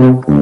Mm-hmm.